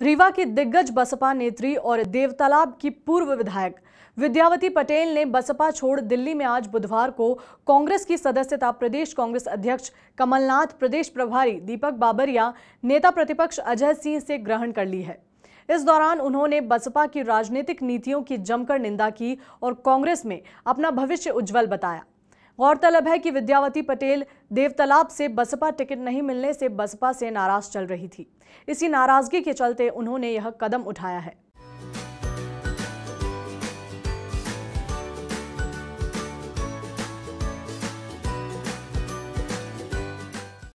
रीवा की दिग्गज बसपा नेत्री और देवतालाब की पूर्व विधायक विद्यावती पटेल ने बसपा छोड़ दिल्ली में आज बुधवार को कांग्रेस की सदस्यता प्रदेश कांग्रेस अध्यक्ष कमलनाथ, प्रदेश प्रभारी दीपक बाबरिया नेता प्रतिपक्ष अजय सिंह से ग्रहण कर ली है। इस दौरान उन्होंने बसपा की राजनीतिक नीतियों की जमकर निंदा की और कांग्रेस में अपना भविष्य उज्जवल बताया। गौरतलब है कि विद्यावती पटेल देवतालाब से बसपा टिकट नहीं मिलने से बसपा से नाराज़ चल रही थी। इसी नाराज़गी के चलते उन्होंने यह कदम उठाया है।